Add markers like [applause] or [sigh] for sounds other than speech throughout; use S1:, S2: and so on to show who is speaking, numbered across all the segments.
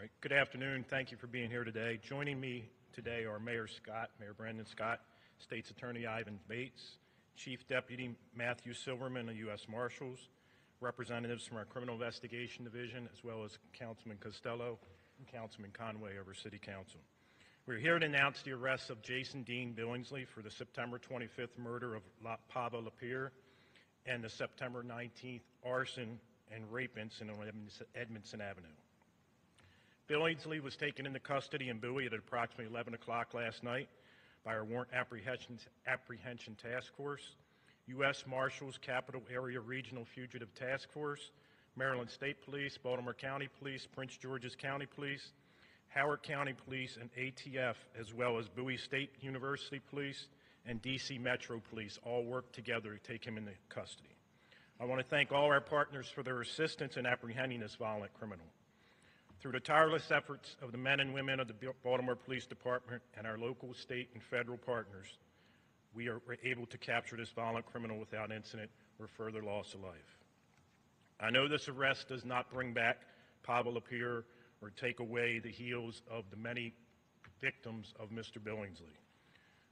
S1: All right, good afternoon. Thank you for being here today. Joining me today are Mayor Scott, Mayor Brandon Scott, State's Attorney Ivan Bates, Chief Deputy Matthew Silverman of U.S. Marshals, representatives from our Criminal Investigation Division, as well as Councilman Costello and Councilman Conway our City Council. We're here to announce the arrest of Jason Dean Billingsley for the September 25th murder of La- Pava LaPere and the September 19th arson and rape incident on Edmondson- Edmondson Avenue. Billingsley was taken into custody in Bowie at approximately 11 o'clock last night by our warrant apprehension, apprehension task force, U.S. Marshals Capital Area Regional Fugitive Task Force, Maryland State Police, Baltimore County Police, Prince George's County Police, Howard County Police, and ATF, as well as Bowie State University Police and D.C. Metro Police, all worked together to take him into custody. I want to thank all our partners for their assistance in apprehending this violent criminal. Through the tireless efforts of the men and women of the Baltimore Police Department and our local, state, and federal partners, we are able to capture this violent criminal without incident or further loss of life. I know this arrest does not bring back Pava LaPere or take away the heels of the many victims of Mr. Billingsley.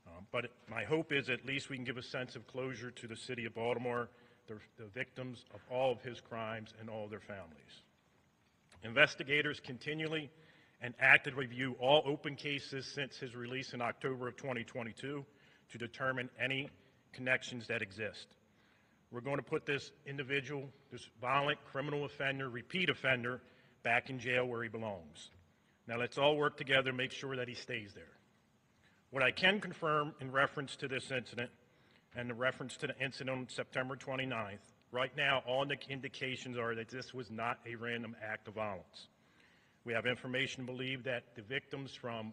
S1: Um, but my hope is at least we can give a sense of closure to the city of Baltimore, the, the victims of all of his crimes, and all their families. Investigators continually and actively review all open cases since his release in October of 2022 to determine any connections that exist. We're going to put this individual, this violent criminal offender, repeat offender, back in jail where he belongs. Now let's all work together to make sure that he stays there. What I can confirm in reference to this incident and the reference to the incident on September 29th, right now all the indications are that this was not a random act of violence. We have information to believe that the victims from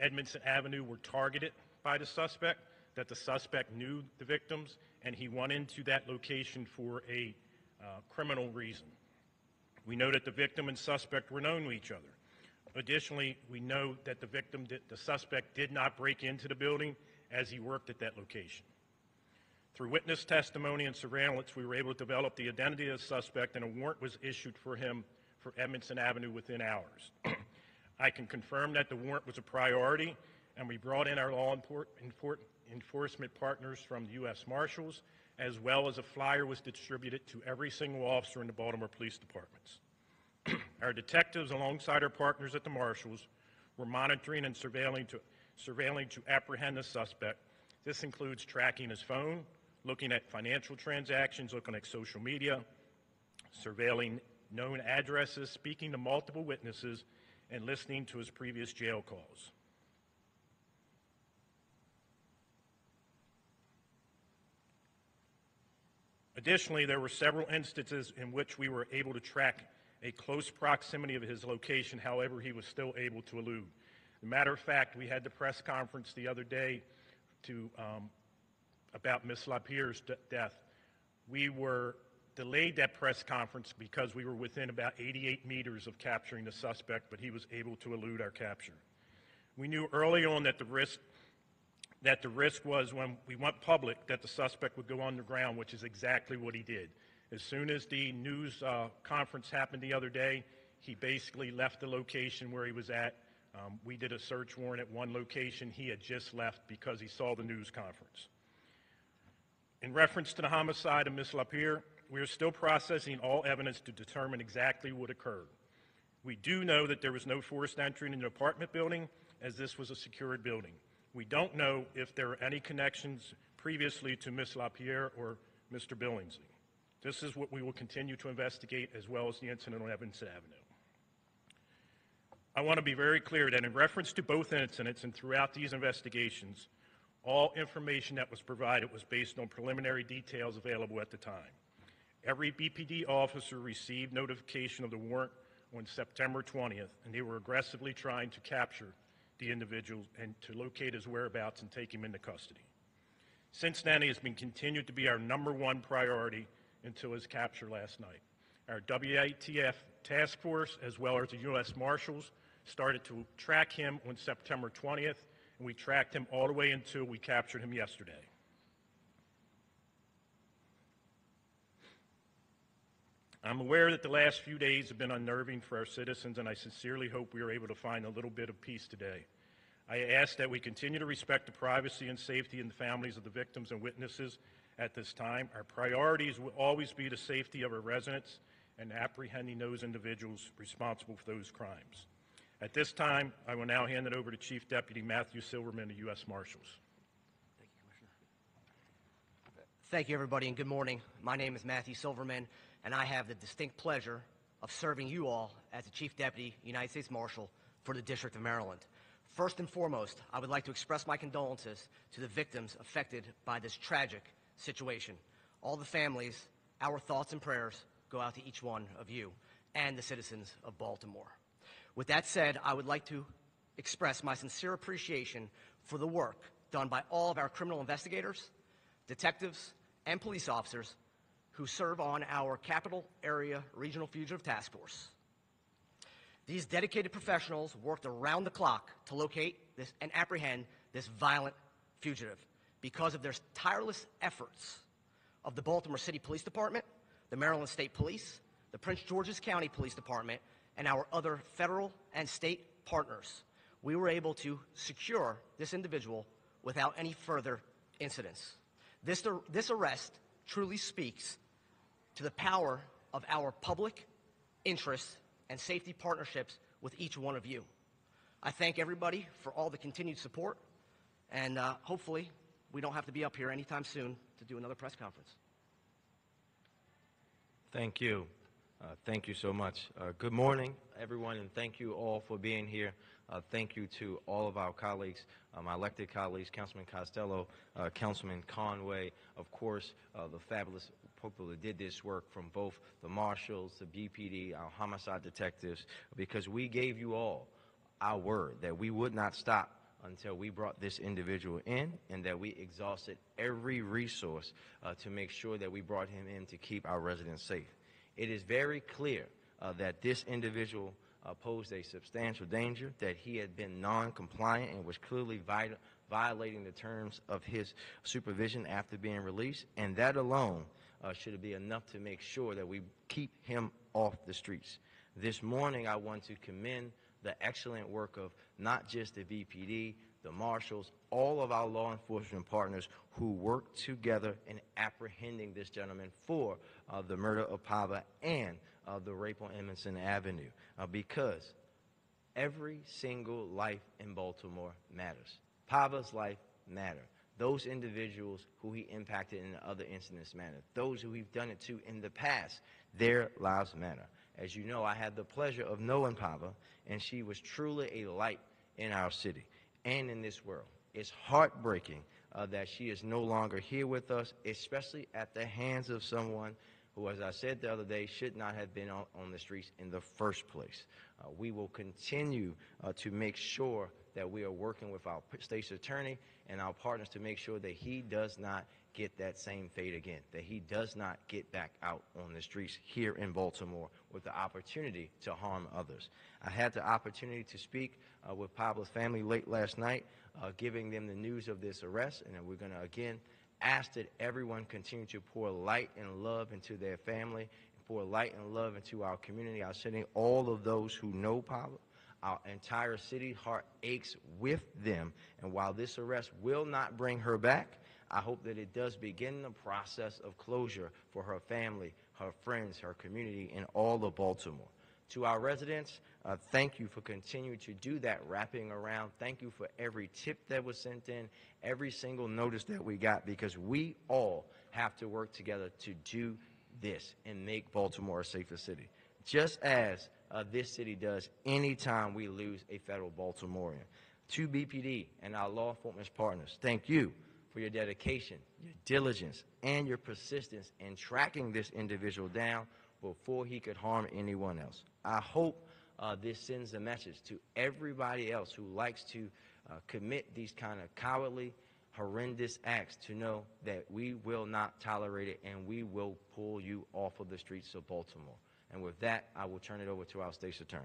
S1: Edmondson Avenue were targeted by the suspect, that the suspect knew the victims, and he went into that location for a uh, criminal reason. We know that the victim and suspect were known to each other. Additionally, we know that the victim, did, the suspect, did not break into the building as he worked at that location. Through witness testimony and surveillance, we were able to develop the identity of the suspect, and a warrant was issued for him for Edmondson Avenue within hours. [clears throat] I can confirm that the warrant was a priority, and we brought in our law enforcement partners from the U.S. Marshals, as well as a flyer was distributed to every single officer in the Baltimore Police Departments. [clears throat] our detectives, alongside our partners at the Marshals, were monitoring and surveilling to, surveilling to apprehend the suspect. This includes tracking his phone, looking at financial transactions, looking at social media, surveilling known addresses, speaking to multiple witnesses, and listening to his previous jail calls. Additionally, there were several instances in which we were able to track a close proximity of his location, however, he was still able to elude. Matter of fact, we had the press conference the other day to, um, about Miss LaPere's death. We were delayed that press conference because we were within about 88 meters of capturing the suspect, but he was able to elude our capture. We knew early on that the risk that the risk was when we went public that the suspect would go underground, which is exactly what he did. As soon as the news uh, conference happened the other day, he basically left the location where he was at. Um, we did a search warrant at one location. He had just left because he saw the news conference. In reference to the homicide of Ms. LaPere, we are still processing all evidence to determine exactly what occurred. We do know that there was no forced entry in the apartment building, as this was a secured building. We don't know if there are any connections previously to Ms. LaPere or Mr. Billingsley. This is what we will continue to investigate, as well as the incident on Evans Avenue. I want to be very clear that in reference to both incidents and throughout these investigations, all information that was provided was based on preliminary details available at the time. Every BPD officer received notification of the warrant on September 20th, and they were aggressively trying to capture the individual and to locate his whereabouts and take him into custody. Since then, he has been continued to be our number one priority until his capture last night. Our WATF task force, as well as the U.S. Marshals, started to track him on September 20th, and we tracked him all the way until we captured him yesterday. I'm aware that the last few days have been unnerving for our citizens, and I sincerely hope we are able to find a little bit of peace today. I ask that we continue to respect the privacy and safety and the families of the victims and witnesses at this time. Our priorities will always be the safety of our residents and apprehending those individuals responsible for those crimes. At this time, I will now hand it over to Chief Deputy Matthew Silverman of U.S. Marshals.
S2: Thank you, Commissioner. Thank you, everybody, and good morning. My name is Matthew Silverman, and I have the distinct pleasure of serving you all as the Chief Deputy United States Marshal for the District of Maryland. First and foremost, I would like to express my condolences to the victims affected by this tragic situation. All the families, our thoughts and prayers go out to each one of you and the citizens of Baltimore. With that said, I would like to express my sincere appreciation for the work done by all of our criminal investigators, detectives, and police officers who serve on our Capital Area Regional Fugitive Task Force. These dedicated professionals worked around the clock to locate this and apprehend this violent fugitive. Because of their tireless efforts of the Baltimore City Police Department, the Maryland State Police, the Prince George's County Police Department, and our other federal and state partners, we were able to secure this individual without any further incidents. This, this arrest truly speaks to the power of our public interest and safety partnerships with each one of you. I thank everybody for all the continued support, and uh, hopefully, we don't have to be up here anytime soon to do another press conference.
S3: Thank you. Uh, thank you so much. Uh, good morning, everyone, and thank you all for being here. Uh, thank you to all of our colleagues, uh, my elected colleagues, Councilman Costello, uh, Councilman Conway, of course, uh, the fabulous people that did this work from both the marshals, the BPD, our homicide detectives, because we gave you all our word that we would not stop until we brought this individual in and that we exhausted every resource to make sure that we brought him in to keep our residents safe. It is very clear uh, that this individual uh, posed a substantial danger, that he had been non-compliant and was clearly vi violating the terms of his supervision after being released, and that alone uh, should be enough to make sure that we keep him off the streets. This morning, I want to commend the excellent work of not just the BPD, the marshals, all of our law enforcement partners who worked together in apprehending this gentleman for uh, the murder of Pava and uh, the rape on Edmondson Avenue uh, because every single life in Baltimore matters. Pava's life matter. Those individuals who he impacted in other incidents matter. Those who we've done it to in the past, their lives matter. As you know, I had the pleasure of knowing Pava, and she was truly a light in our city and in this world. It's heartbreaking uh, that she is no longer here with us, especially at the hands of someone who, as I said the other day, should not have been on, on the streets in the first place. Uh, we will continue uh, to make sure that we are working with our state's attorney and our partners to make sure that he does not get that same fate again, that he does not get back out on the streets here in Baltimore with the opportunity to harm others. I had the opportunity to speak uh, with Pava's family late last night, uh, giving them the news of this arrest, and we're going to again ask that everyone continue to pour light and love into their family, pour light and love into our community, our city, all of those who know Pablo. Our entire city heart aches with them. And while this arrest will not bring her back, I hope that it does begin the process of closure for her family, her friends, her community, and all of Baltimore. To our residents, uh, thank you for continuing to do that wrapping around. Thank you for every tip that was sent in, every single notice that we got, because we all have to work together to do this and make Baltimore a safer city. Just as uh, this city does anytime we lose a federal Baltimorean. To BPD and our law enforcement partners, thank you for your dedication, your diligence, and your persistence in tracking this individual down before he could harm anyone else. I hope uh, this sends a message to everybody else who likes to uh, commit these kind of cowardly, horrendous acts to know that we will not tolerate it and we will pull you off of the streets of Baltimore. And with that, I will turn it over to our state's attorney.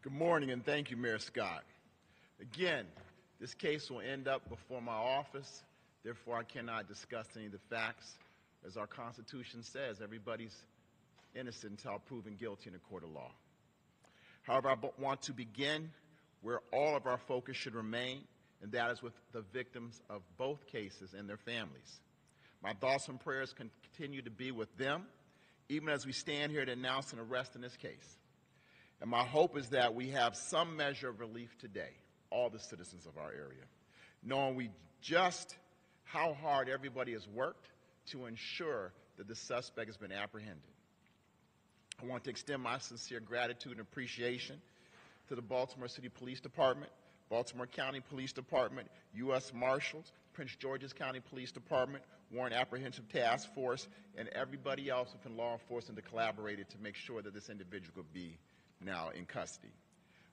S4: Good morning and thank you, Mayor Scott. Again, this case will end up before my office. Therefore, I cannot discuss any of the facts As our Constitution says, everybody's innocent until proven guilty in a court of law. However, I want to begin where all of our focus should remain, and that is with the victims of both cases and their families. My thoughts and prayers continue to be with them, even as we stand here to announce an arrest in this case. And my hope is that we have some measure of relief today, all the citizens of our area, knowing we just how hard everybody has worked to ensure that the suspect has been apprehended. I want to extend my sincere gratitude and appreciation to the Baltimore City Police Department, Baltimore County Police Department, U.S. Marshals, Prince George's County Police Department, Warren Apprehensive Task Force, and everybody else within law enforcement that collaborated to make sure that this individual could be now in custody.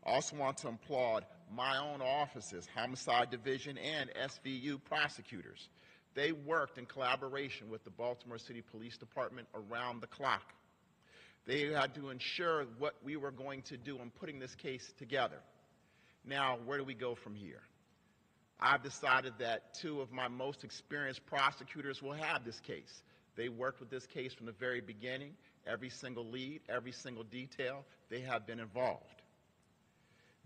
S4: I also want to applaud my own offices, Homicide Division and SVU prosecutors. They worked in collaboration with the Baltimore City Police Department around the clock. They had to ensure what we were going to do in putting this case together. Now, where do we go from here? I've decided that two of my most experienced prosecutors will have this case. They worked with this case from the very beginning. Every single lead, every single detail, they have been involved.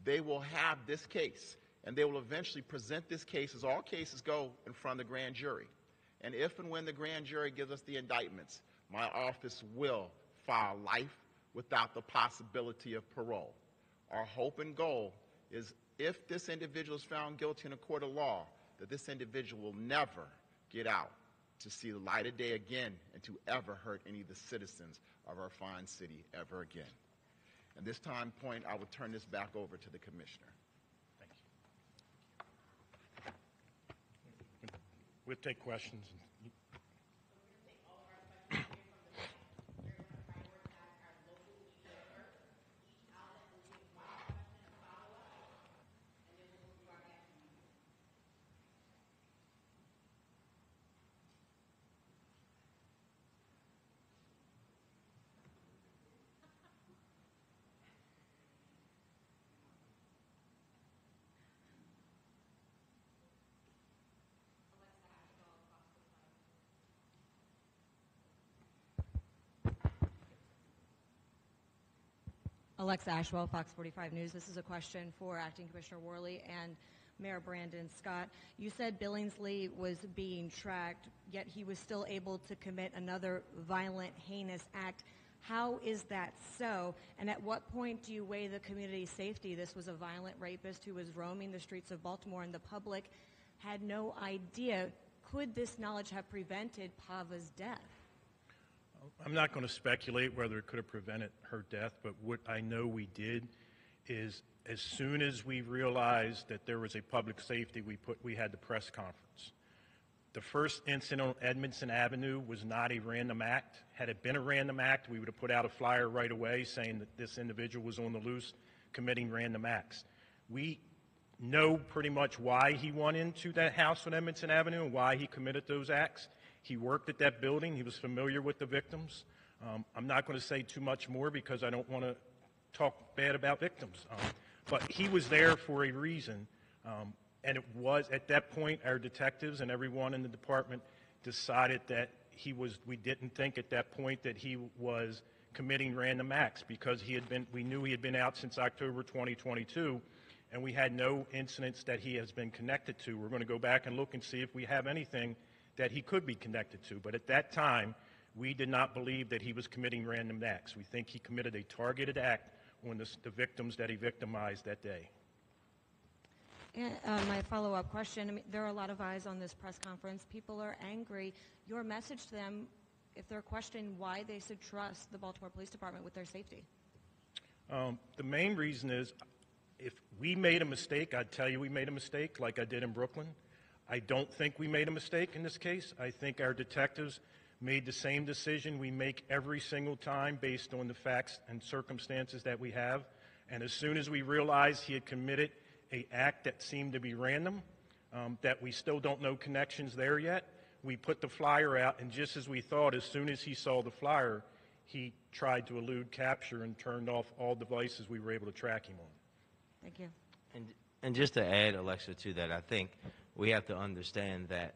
S4: They will have this case, and they will eventually present this case, as all cases go, in front of the grand jury. And if and when the grand jury gives us the indictments, my office will file life without the possibility of parole. Our hope and goal is if this individual is found guilty in a court of law, that this individual will never get out to see the light of day again and to ever hurt any of the citizens of our fine city ever again. At this time point, I will turn this back over to the commissioner.
S1: Thank you. We'll take questions.
S5: Alexa Ashwell, Fox 45 News. This is a question for Acting Commissioner Worley and Mayor Brandon Scott. You said Billingsley was being tracked, yet he was still able to commit another violent, heinous act. How is that so? And at what point do you weigh the community safety? This was a violent rapist who was roaming the streets of Baltimore, and the public had no idea. Could this knowledge have prevented Pava's death?
S1: I'm not going to speculate whether it could have prevented her death, but what I know we did is as soon as we realized that there was a public safety, we put, we had the press conference. The first incident on Edmondson Avenue was not a random act. Had it been a random act, we would have put out a flyer right away saying that this individual was on the loose committing random acts. We know pretty much why he went into that house on Edmondson Avenue and why he committed those acts. He worked at that building. He was familiar with the victims. Um, I'm not going to say too much more because I don't want to talk bad about victims. Um, but he was there for a reason. Um, and it was, at that point, our detectives and everyone in the department decided that he was, we didn't think at that point that he was committing random acts because he had been, we knew he had been out since October 2022 and we had no incidents that he has been connected to. We're going to go back and look and see if we have anything that he could be connected to. But at that time, we did not believe that he was committing random acts. We think he committed a targeted act on the, the victims that he victimized that day.
S5: And uh, my follow-up question, I mean, there are a lot of eyes on this press conference. People are angry. Your message to them, if they're questioning why they should trust the Baltimore Police Department with their safety.
S1: Um, the main reason is if we made a mistake, I'd tell you we made a mistake like I did in Brooklyn. I don't think we made a mistake in this case. I think our detectives made the same decision we make every single time based on the facts and circumstances that we have. And as soon as we realized he had committed a act that seemed to be random, um, that we still don't know connections there yet, we put the flyer out. And just as we thought, as soon as he saw the flyer, he tried to elude capture and turned off all devices we were able to track him on.
S5: Thank you.
S3: And, and just to add, Alexa, to that, I think we have to understand that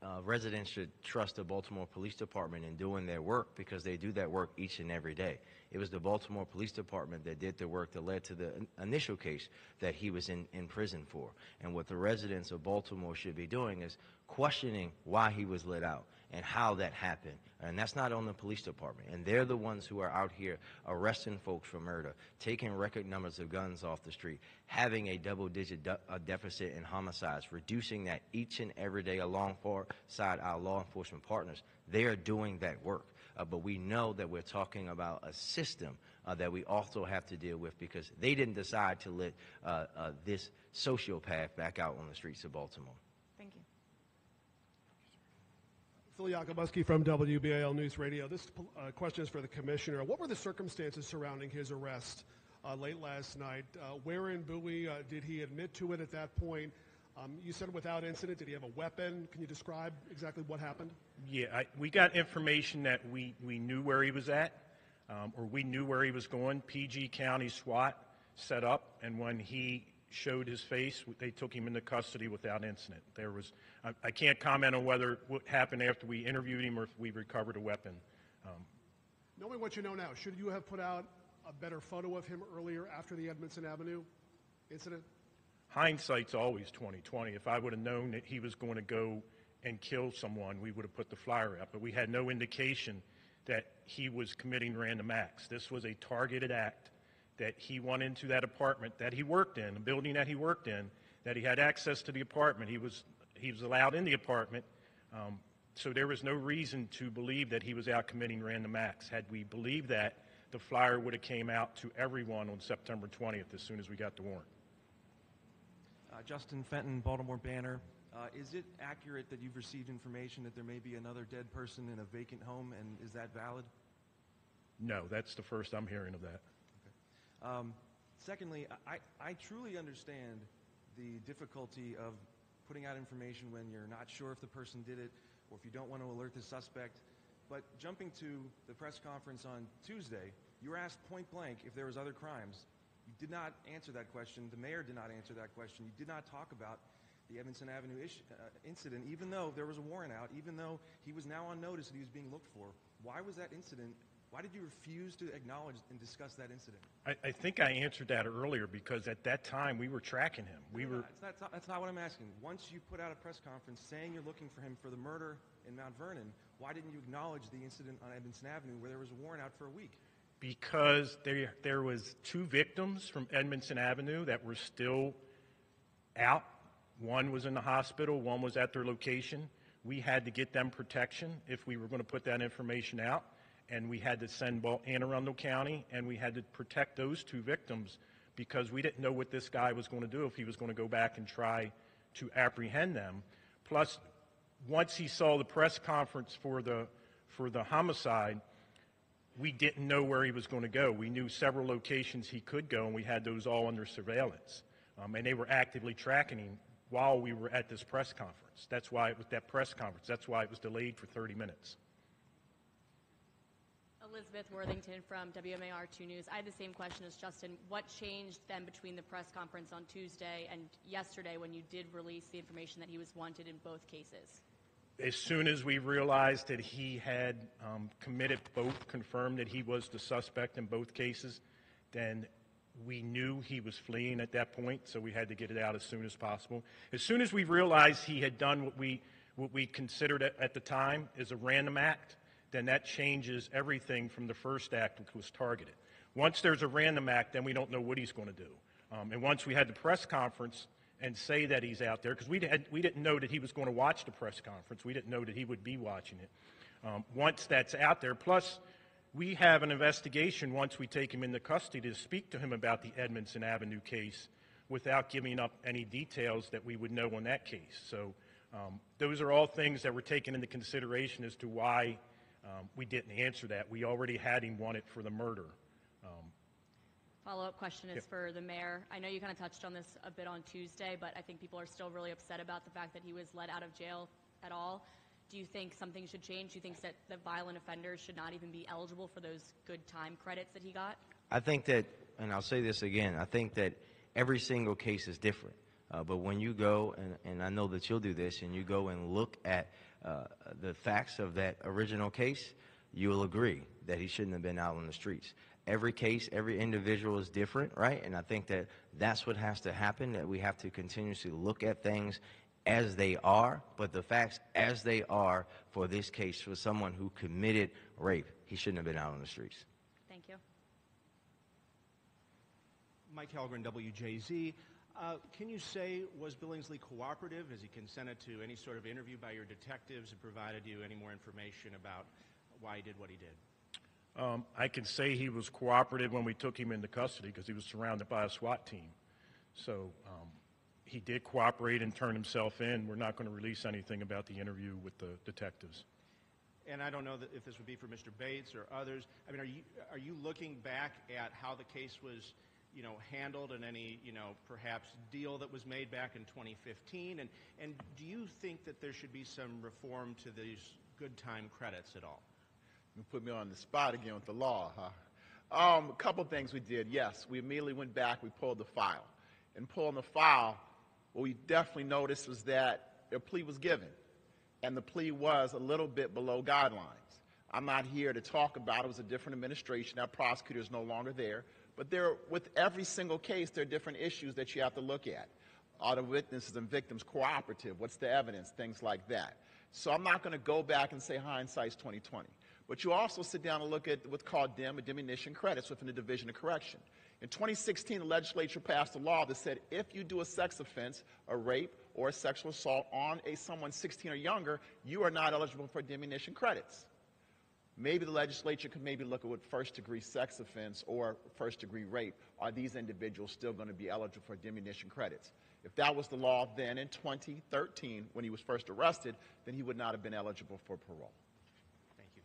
S3: uh, residents should trust the Baltimore Police Department in doing their work because they do that work each and every day. It was the Baltimore Police Department that did the work that led to the initial case that he was in, in prison for. And what the residents of Baltimore should be doing is questioning why he was let out and how that happened. And that's not on the police department. And they're the ones who are out here arresting folks for murder, taking record numbers of guns off the street, having a double digit de- uh, deficit in homicides, reducing that each and every day alongside our law enforcement partners. They are doing that work. Uh, but we know that we're talking about a system uh, that we also have to deal with because they didn't decide to let uh, uh, this sociopath back out on the streets of Baltimore.
S5: Thank you.
S6: Phil Yacuboski from WBAL News Radio. This uh, question is for the commissioner. What were the circumstances surrounding his arrest uh, late last night? Uh, where in Bowie uh, did he admit to it at that point? Um, you said without incident. Did he have a weapon? Can you describe exactly what happened?
S1: Yeah, I, we got information that we, we knew where he was at, um, or we knew where he was going. PG County SWAT set up, and when he showed his face, they took him into custody without incident. There was, I, I can't comment on whether what happened after we interviewed him or if we recovered a weapon. Um.
S6: Knowing what you know now, should you have put out a better photo of him earlier after the Edmondson Avenue incident?
S1: Hindsight's always 2020. If I would have known that he was going to go and kill someone, we would have put the flyer up. But we had no indication that he was committing random acts. This was a targeted act that he went into that apartment that he worked in, the building that he worked in, that he had access to the apartment. He was, he was allowed in the apartment. Um, so there was no reason to believe that he was out committing random acts. Had we believed that, the flyer would have came out to everyone on September 20th as soon as we got the warrant.
S7: Uh, Justin Fenton, Baltimore Banner. Uh, is it accurate that you've received information that there may be another dead person in a vacant home, and is that valid?
S1: No, that's the first I'm hearing of that.
S7: Um, secondly, I, I truly understand the difficulty of putting out information when you're not sure if the person did it or if you don't want to alert the suspect. But jumping to the press conference on Tuesday, you were asked point blank if there was other crimes. You did not answer that question. The mayor did not answer that question. You did not talk about the Evanston Avenue uh, incident, even though there was a warrant out, even though he was now on notice that he was being looked for. Why was that incident? Why did you refuse to acknowledge and discuss that incident?
S1: I, I think I answered that earlier because at that time we were tracking him. We were,
S7: That's not, that's not, that's not what I'm asking. Once you put out a press conference saying you're looking for him for the murder in Mount Vernon, why didn't you acknowledge the incident on Edmondson Avenue where there was a warrant out for a week?
S1: because there, there was two victims from Edmondson Avenue that were still out. One was in the hospital, one was at their location. We had to get them protection if we were going to put that information out. And we had to send Bal- Anne Arundel County, and we had to protect those two victims because we didn't know what this guy was going to do, if he was going to go back and try to apprehend them. Plus, once he saw the press conference for the, for the homicide, we didn't know where he was going to go. We knew several locations he could go, and we had those all under surveillance. Um, and they were actively tracking him while we were at this press conference. That's why it was that press conference. That's why it was delayed for 30 minutes.
S8: Elizabeth Worthington from WMAR 2 News. I had the same question as Justin. What changed then between the press conference on Tuesday and yesterday when you did release the information that he was wanted in both cases?
S1: As soon as we realized that he had um, committed both, confirmed that he was the suspect in both cases, then we knew he was fleeing at that point, so we had to get it out as soon as possible. As soon as we realized he had done what we, what we considered at the time as a random act, then that changes everything from the first act, which was targeted. Once there's a random act, then we don't know what he's going to do. Um, and once we had the press conference and say that he's out there, because we, we didn't know that he was going to watch the press conference. We didn't know that he would be watching it. Um, once that's out there, plus we have an investigation once we take him into custody to speak to him about the Edmondson Avenue case without giving up any details that we would know on that case. So um, those are all things that were taken into consideration as to why um, we didn't answer that. We already had him wanted for the murder.
S8: Follow-up question is
S1: Yep.
S8: for the mayor. I know you kind of touched on this a bit on Tuesday, but I think people are still really upset about the fact that he was let out of jail at all. Do you think something should change? Do you think that the violent offenders should not even be eligible for those good time credits that he got?
S3: I think that, and I'll say this again, I think that every single case is different. Uh, but when you go, and, and I know that you'll do this, and you go and look at uh, the facts of that original case, you will agree that he shouldn't have been out on the streets. Every case, every individual is different, right? And I think that that's what has to happen, that we have to continuously look at things as they are, but the facts as they are for this case, for someone who committed rape, he shouldn't have been out on the streets.
S8: Thank you.
S9: Mike Hellgren, WJZ. Uh, can you say, was Billingsley cooperative? Has he consented to any sort of interview by your detectives and provided you any more information about why he did what he did?
S1: Um, I can say he was cooperative when we took him into custody because he was surrounded by a SWAT team. So um, he did cooperate and turn himself in. We're not going to release anything about the interview with the detectives.
S9: And I don't know if this would be for Mr. Bates or others. I mean, are you, are you looking back at how the case was, you know, handled and any, you know, perhaps deal that was made back in 2015? And, and do you think that there should be some reform to these good time credits at all?
S4: You put me on the spot again with the law, huh? Um, a couple things we did. Yes, we immediately went back. We pulled the file. And pulling the file, what we definitely noticed was that a plea was given, and the plea was a little bit below guidelines. I'm not here to talk about it. It was a different administration. Our prosecutor is no longer there. But there, with every single case, there are different issues that you have to look at. Are the witnesses and victims cooperative? What's the evidence? Things like that. So I'm not going to go back and say hindsight's 2020. But you also sit down and look at what's called DIM, or diminution credits, within the Division of Correction. In 2016, the legislature passed a law that said if you do a sex offense, a rape, or a sexual assault on a someone 16 or younger, you are not eligible for diminution credits. Maybe the legislature could maybe look at what first degree sex offense or first degree rape. Are these individuals still going to be eligible for diminution credits? If that was the law then in 2013 when he was first arrested, then he would not have been eligible for parole.
S9: Thank you.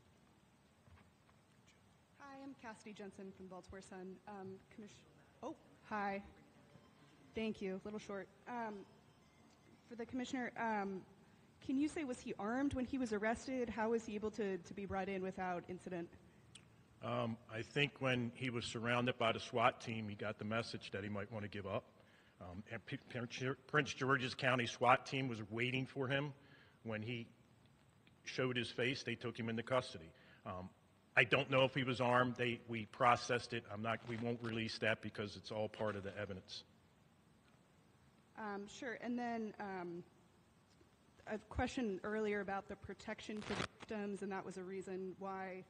S10: Hi, I'm Cassidy Jensen from Baltimore Sun. Um, commission- oh, hi. Thank you. A little short. Um, for the commissioner, um, can you say was he armed when he was arrested? How was he able to, to be brought in without incident?
S1: Um, I think when he was surrounded by the SWAT team, he got the message that he might want to give up. Um, and P- Prince- Prince George's County SWAT team was waiting for him. When he showed his face, they took him into custody. Um, I don't know if he was armed. They, we processed it. I'm not, we won't release that because it's all part of the evidence.
S10: Um, sure. And then um, a question earlier about the protection for victims, and that was a reason why.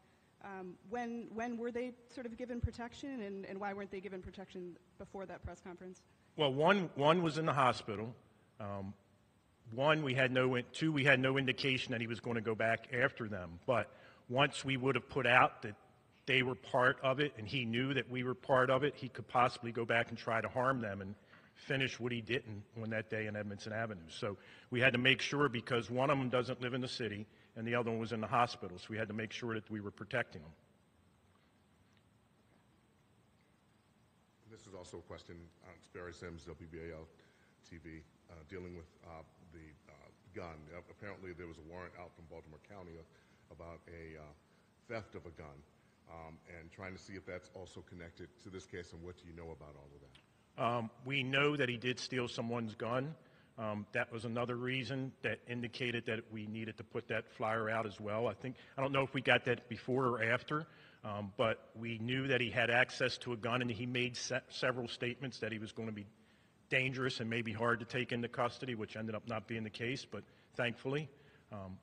S10: Um, when when were they sort of given protection, and, and why weren't they given protection before that press conference?
S1: Well, one, one was in the hospital. Um, one, we had no, two, we had no indication that he was going to go back after them. But once we would have put out that they were part of it and he knew that we were part of it, he could possibly go back and try to harm them and finish what he didn't on that day in Edmondson Avenue. So we had to make sure because one of them doesn't live in the city and the other one was in the hospital. So we had to make sure that we were protecting them.
S11: This is also a question, uh, it's Barry Sims, WBAL TV, uh, dealing with uh, the uh, gun. Apparently, there was a warrant out from Baltimore County about a uh, theft of a gun, um, and trying to see if that's also connected to this case, and what do you know about all of that?
S1: Um, we know that he did steal someone's gun. Um, that was another reason that indicated that we needed to put that flyer out as well. I think, I don't know if we got that before or after, um, but we knew that he had access to a gun and he made se- several statements that he was going to be dangerous and maybe hard to take into custody, which ended up not being the case, but thankfully. Um,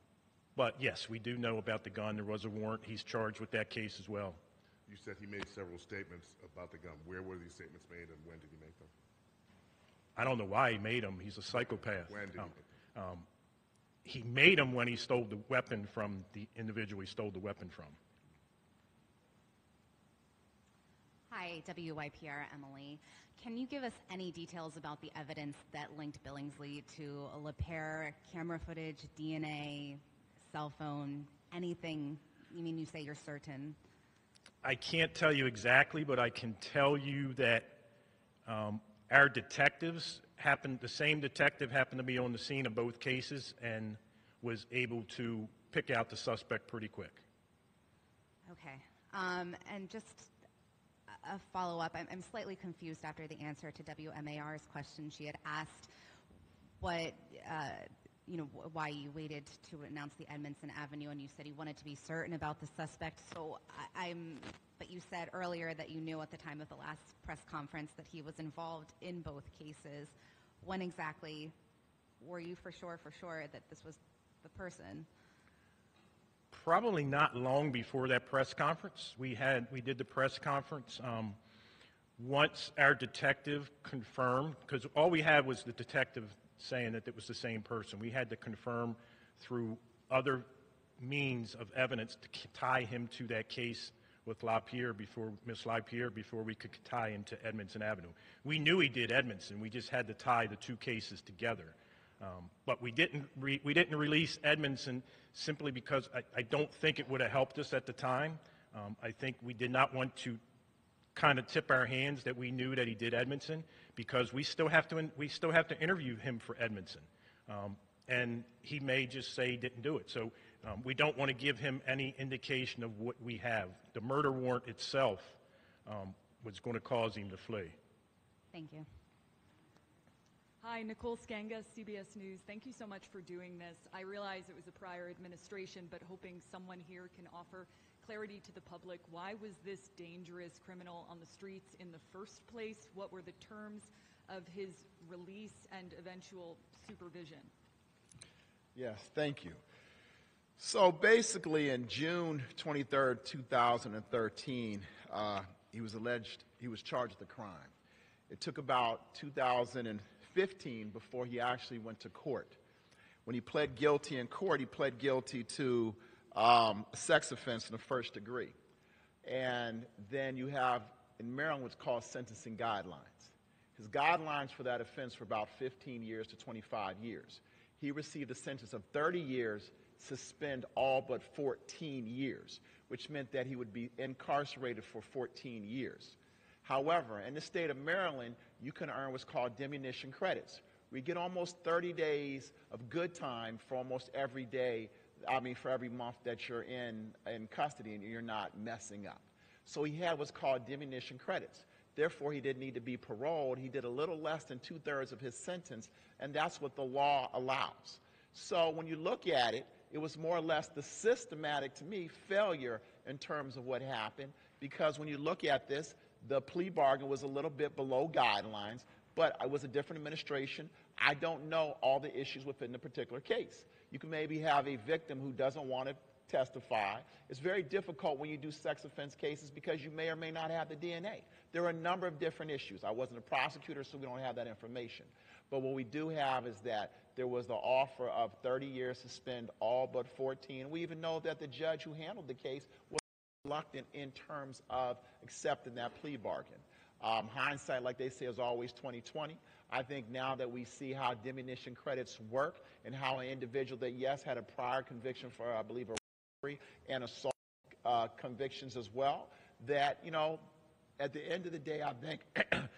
S1: but yes, we do know about the gun. There was a warrant. He's charged with that case as well.
S11: You said he made several statements about the gun. Where were these statements made, and when did he make them?
S1: I don't know why he made them. He's a psychopath.
S11: When did he
S1: Um,
S11: make them?
S1: um, he made them when he stole the weapon from the individual he stole the weapon from.
S12: Hi, WYPR Emily. Can you give us any details about the evidence that linked Billingsley to a LaPere camera footage, DNA, cell phone, anything? You mean you say you're certain?
S1: I can't tell you exactly, but I can tell you that um, our detectives happened, the same detective happened to be on the scene of both cases and was able to pick out the suspect pretty quick.
S12: Okay. Um, and just a- a follow-up. I'm, I'm slightly confused after the answer to WMAR's question. She had asked what, uh, you know, why you waited to announce the Edmondson Avenue, and you said you wanted to be certain about the suspect. So I, I'm, but you said earlier that you knew at the time of the last press conference that he was involved in both cases. When exactly were you for sure, for sure that this was the person?
S1: Probably not long before that press conference. We had, we did the press conference. Um, once our detective confirmed, because all we had was the detective saying that it was the same person. We had to confirm through other means of evidence to tie him to that case with LaPere before, Miss LaPere, before we could tie him to Edmondson Avenue. We knew he did Edmondson, we just had to tie the two cases together. Um, But we didn't, we didn't release Edmondson simply because I, I don't think it would have helped us at the time. Um, I think we did not want to kind of tip our hands that we knew that he did Edmondson because we still have to, we still have to interview him for Edmondson. Um, and he may just say he didn't do it. So um, we don't want to give him any indication of what we have. The murder warrant itself um, was going to cause him to flee.
S12: Thank you.
S13: Hi, Nicole Sganga, CBS News. Thank you so much for doing this. I realize it was a prior administration, but hoping someone here can offer clarity to the public. Why was this dangerous criminal on the streets in the first place? What were the terms of his release and eventual supervision?
S4: Yes, thank you. So basically, in June 23rd, 2013, uh, he was alleged, he was charged with a crime. It took about 2015 before he actually went to court. When he pled guilty in court, he pled guilty to um, sex offense in the first degree. And then you have, in Maryland, what's called sentencing guidelines. His guidelines for that offense were about 15 years to 25 years. He received a sentence of 30 years, suspend all but 14 years, which meant that he would be incarcerated for 14 years. However, in the state of Maryland, you can earn what's called diminution credits. We get almost 30 days of good time for almost every day, I mean, for every month that you're in, in custody and you're not messing up. So he had what's called diminution credits. Therefore, he didn't need to be paroled. He did a little less than two thirds of his sentence, and that's what the law allows. So when you look at it, it was more or less the systematic, to me, failure in terms of what happened, because when you look at this, the plea bargain was a little bit below guidelines, but it was a different administration. I don't know all the issues within the particular case. You can maybe have a victim who doesn't want to testify. It's very difficult when you do sex offense cases because you may or may not have the DNA. There are a number of different issues. I wasn't a prosecutor, so we don't have that information. But what we do have is that there was the offer of 30 years to spend all but 14. We even know that the judge who handled the case was reluctant in terms of accepting that plea bargain. Um, hindsight, like they say, is always 2020. I think now that we see how diminution credits work and how an individual that, yes, had a prior conviction for, I believe, a robbery and assault uh, convictions as well, that, you know, at the end of the day, I think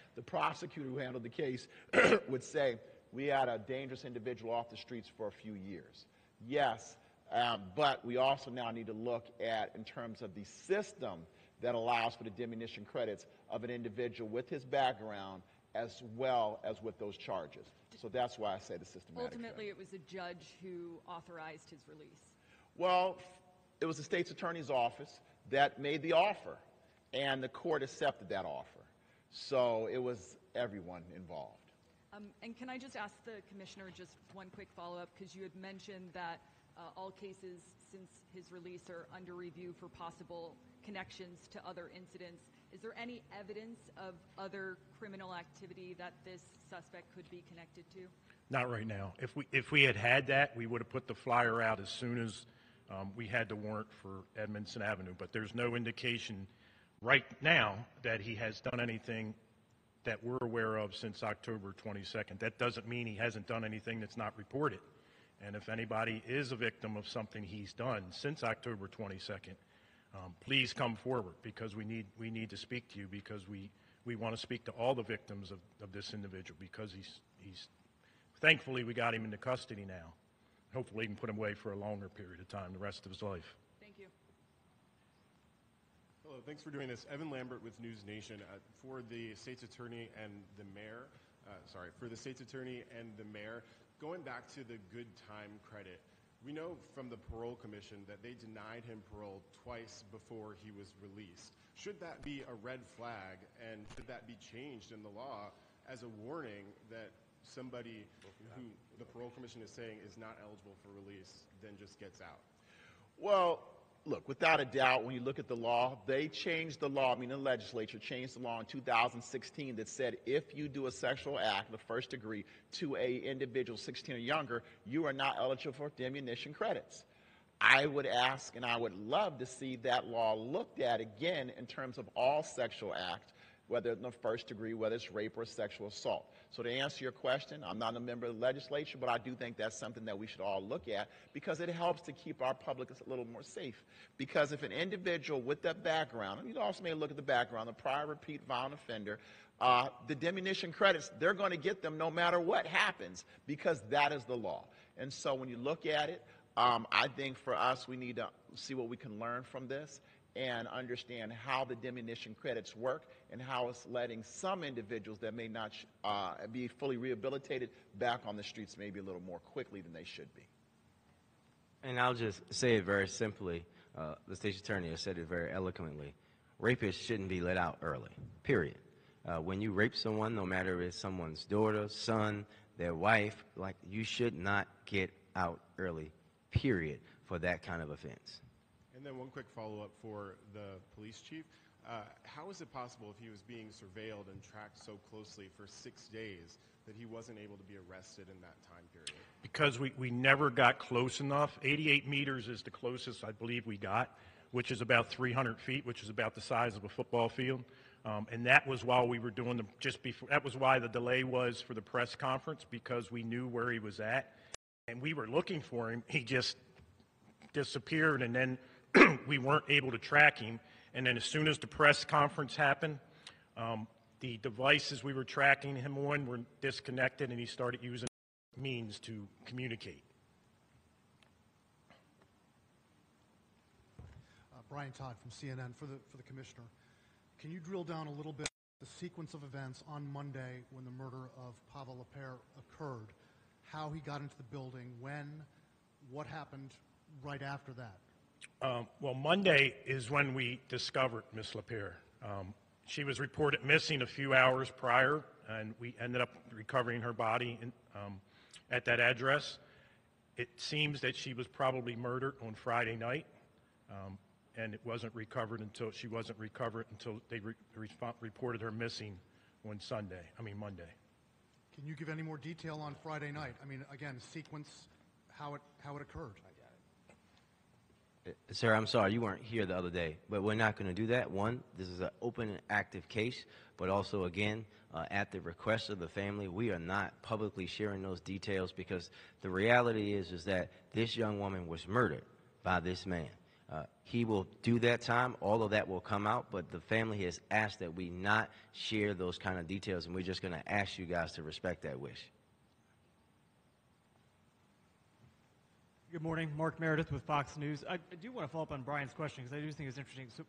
S4: [clears throat] the prosecutor who handled the case [clears throat] would say, we had a dangerous individual off the streets for a few years. Yes, um, but we also now need to look at, in terms of the system that allows for the diminution credits of an individual with his background as well as with those charges. So that's why I say the systematic.
S13: Ultimately, it was a judge who authorized his release.
S4: Well, it was the state's attorney's office that made the offer, and the court accepted that offer. So it was everyone involved.
S13: Um, and can I just ask the commissioner just one quick follow-up because you had mentioned that uh, all cases since his release are under review for possible connections to other incidents. Is there any evidence of other criminal activity that this suspect could be connected to?
S1: Not right now. If we, if we had had that, we would have put the flyer out as soon as um, we had the warrant for Edmondson Avenue. But there's no indication right now that he has done anything that we're aware of since October 22nd. That doesn't mean he hasn't done anything that's not reported. And if anybody is a victim of something he's done since October 22nd, um, please come forward because we need, we need to speak to you because we, we want to speak to all the victims of, of this individual because he's, he's, thankfully we got him into custody now. Hopefully we can put him away for a longer period of time, the rest of his life.
S13: Thank you.
S14: Hello, thanks for doing this. Evan Lambert with News Nation. Uh, for the state's attorney and the mayor, uh, sorry, for the state's attorney and the mayor, going back to the good time credit, we know from the parole commission that they denied him parole twice before he was released. Should that be a red flag, and should that be changed in the law as a warning that somebody who the parole commission is saying is not eligible for release then just gets out?
S4: Well, look, without a doubt, when you look at the law, they changed the law, I mean, the legislature changed the law in 2016 that said if you do a sexual act, the first degree, to a individual 16 or younger, you are not eligible for diminution credits. I would ask and I would love to see that law looked at again in terms of all sexual acts, whether in the first degree, whether it's rape or sexual assault. So to answer your question, I'm not a member of the legislature, but I do think that's something that we should all look at because it helps to keep our public a little more safe. Because if an individual with that background, and you also may look at the background, the prior repeat violent offender, uh, the diminution credits, they're going to get them no matter what happens because that is the law. And so when you look at it, um, I think for us, we need to see what we can learn from this and understand how the diminution credits work and how it's letting some individuals that may not uh, be fully rehabilitated back on the streets maybe a little more quickly than they should be.
S3: And I'll just say it very simply. Uh, the state attorney has said it very eloquently. Rapists shouldn't be let out early, period. Uh, when you rape someone, no matter if it's someone's daughter, son, their wife, like you should not get out early, period, for that kind of offense.
S14: And then one quick follow-up for the police chief. Uh, how is it possible if he was being surveilled and tracked so closely for six days that he wasn't able to be arrested in that time period?
S1: Because we, we never got close enough. 88 meters is the closest I believe we got, which is about 300 feet, which is about the size of a football field. Um, and that was while we were doing the, just before, that was why the delay was for the press conference, because we knew where he was at. And we were looking for him. He just disappeared, and then [clears throat] we weren't able to track him. And then as soon as the press conference happened, um, the devices we were tracking him on were disconnected, and he started using means to communicate.
S15: Uh, Brian Todd from CNN for the, for the commissioner. Can you drill down a little bit the sequence of events on Monday when the murder of Pava LaPere occurred? How he got into the building, when, what happened right after that?
S1: Um, well, Monday is when we discovered Miss LaPere. Um, she was reported missing a few hours prior, and we ended up recovering her body in, um, at that address. It seems that she was probably murdered on Friday night, um, and it wasn't recovered until she wasn't recovered until they re- reported her missing on Sunday. I mean Monday.
S15: Can you give any more detail on Friday night? I mean, again, sequence, how it, how it occurred.
S3: Sir, I'm sorry, you weren't here the other day, but we're not going to do that. One, this is an open and active case, but also, again, uh, at the request of the family, we are not publicly sharing those details because the reality is, is that this young woman was murdered by this man. Uh, he will do that time. All of that will come out, but the family has asked that we not share those kind of details, and we're just going to ask you guys to respect that wish.
S16: Good morning. Mark Meredith with Fox News. I, I do want to follow up on Brian's question because I do think it's interesting. So,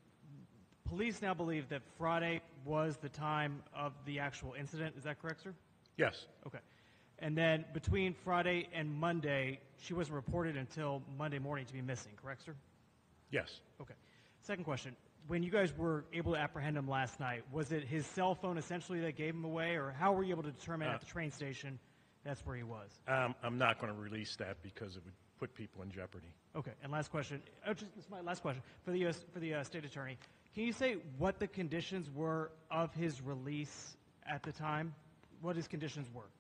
S16: police now believe that Friday was the time of the actual incident. Is that correct, sir?
S1: Yes.
S16: Okay. And then between Friday and Monday, she wasn't reported until Monday morning to be missing, correct, sir?
S1: Yes.
S16: Okay. Second question. When you guys were able to apprehend him last night, was it his cell phone essentially that gave him away, or how were you able to determine
S1: Uh,
S16: at the train station that's where he was?
S1: Um, I'm not going to release that because it would put people in jeopardy.
S16: Okay, and last question. Oh, just, this is my last question for the US, for the uh, state attorney. Can you say what the conditions were of his release at the time? What his conditions were?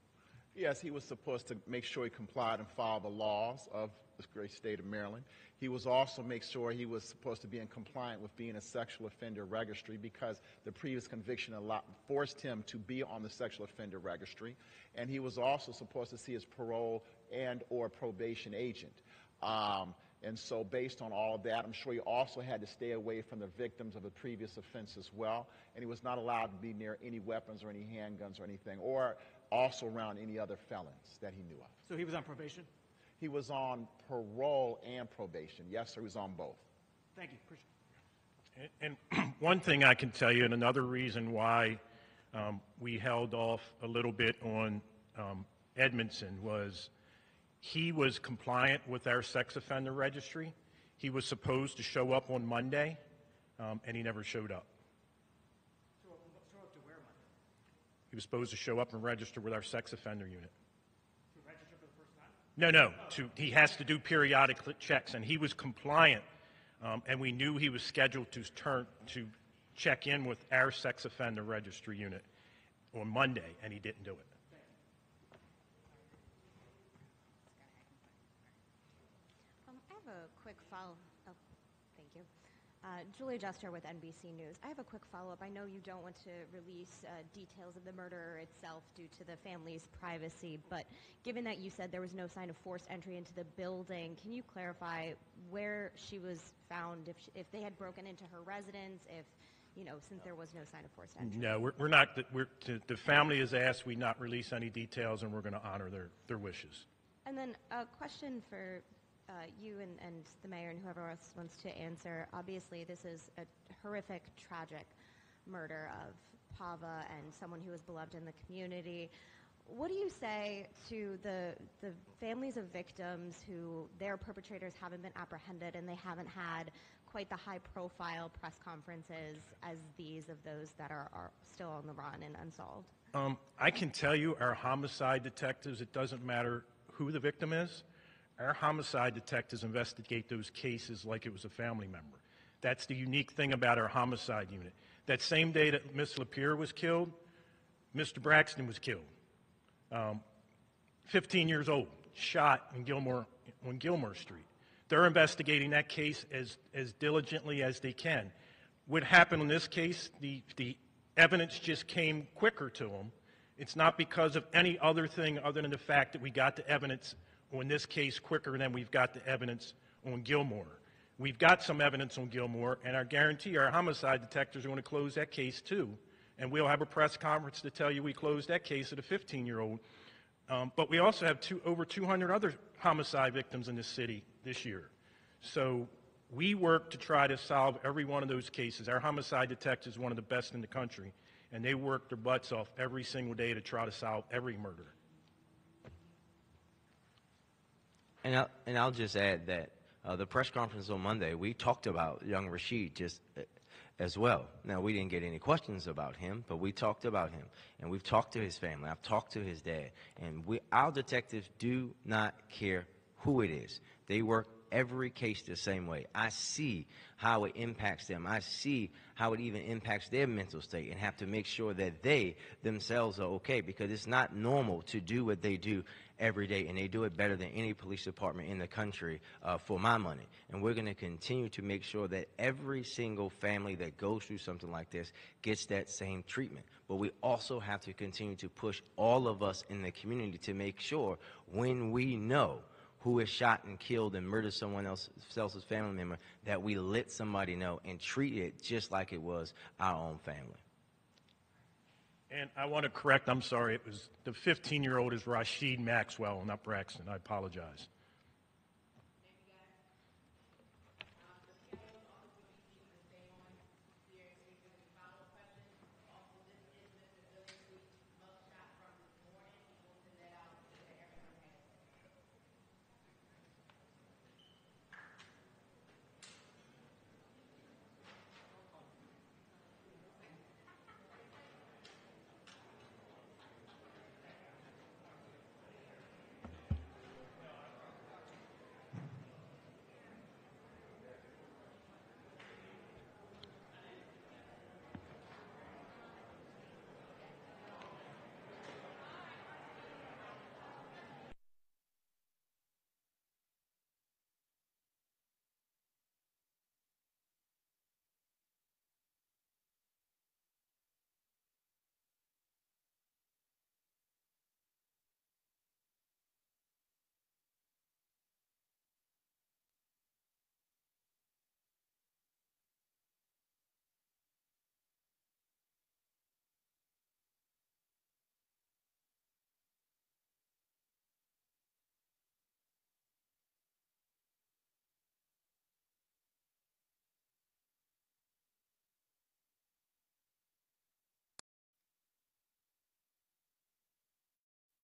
S4: Yes, he was supposed to make sure he complied and followed the laws of this great state of Maryland. He was also make sure he was supposed to be in compliance with being a sexual offender registry because the previous conviction allowed, forced him to be on the sexual offender registry. And he was also supposed to see his parole and or probation agent. Um, and so based on all of that, I'm sure he also had to stay away from the victims of a previous offense as well. And he was not allowed to be near any weapons or any handguns or anything, or also around any other felons that he knew of.
S16: So he was on probation?
S4: He was on parole and probation. Yes, sir, he was on both.
S16: Thank you. Appreciate
S1: And and [clears throat] one thing I can tell you, and another reason why um, we held off a little bit on um, Edmondson was He was compliant with our sex offender registry. He was supposed to show up on Monday, um, and he never showed up. He was supposed to show up and register with our sex offender unit. No, no. To, he has to do periodic checks, and he was compliant, um, and we knew he was scheduled to turn to check in with our sex offender registry unit on Monday, and he didn't do it.
S17: Um, I have a quick follow. Oh, thank you. Uh, Julia Jester with NBC News. I have a quick follow-up. I know you don't want to release uh, details of the murder itself due to the family's privacy, but given that you said there was no sign of forced entry into the building, can you clarify where she was found? If they had broken into her residence, if you know, since there was no sign of forced entry.
S1: No, we're, we're not. We're, the, the family has asked we not release any details, and we're going to honor their, their wishes.
S17: And then a question for uh, you and, and the mayor and whoever else wants to answer. Obviously, this is a horrific, tragic murder of Pava and someone who was beloved in the community. What do you say to the the families of victims who their perpetrators haven't been apprehended and they haven't had quite the high profile press conferences as these of those that are, are still on the run and unsolved?
S1: Um, I can tell you, our homicide detectives, it doesn't matter who the victim is, our homicide detectives investigate those cases like it was a family member. That's the unique thing about our homicide unit. That same day that Miss LaPere was killed, Mr. Braxton was killed. Um, 15 years old, shot in Gilmore, on Gilmore Street. They're investigating that case as, as diligently as they can. What happened in this case, the, the evidence just came quicker to them. It's not because of any other thing other than the fact that we got the evidence on this case quicker than we've got the evidence on Gilmore. We've got some evidence on Gilmore, and I guarantee our homicide detectives are going to close that case too. And we'll have a press conference to tell you we closed that case at a 15 year old. Um, but we also have two, over 200 other homicide victims in this city this year. So we work to try to solve every one of those cases. Our homicide detectives is one of the best in the country, and they work their butts off every single day to try to solve every murder.
S3: And I'll, and I'll just add that uh, the press conference on Monday, we talked about young Rashid just uh, as well. Now, we didn't get any questions about him, but we talked about him. And we've talked to his family. I've talked to his dad. And we, our detectives do not care who it is. They work every case the same way. I see how it impacts them. I see how it even impacts their mental state and have to make sure that they themselves are okay because it's not normal to do what they do every day and they do it better than any police department in the country uh, for my money. And we're going to continue to make sure that every single family that goes through something like this gets that same treatment. But we also have to continue to push all of us in the community to make sure when we know who is shot and killed and murdered someone else, else's family member, that we let somebody know and treat it just like it was our own family.
S1: And I want to correct, I'm sorry, it was the 15 year old is Rashid Maxwell, not Braxton. I apologize.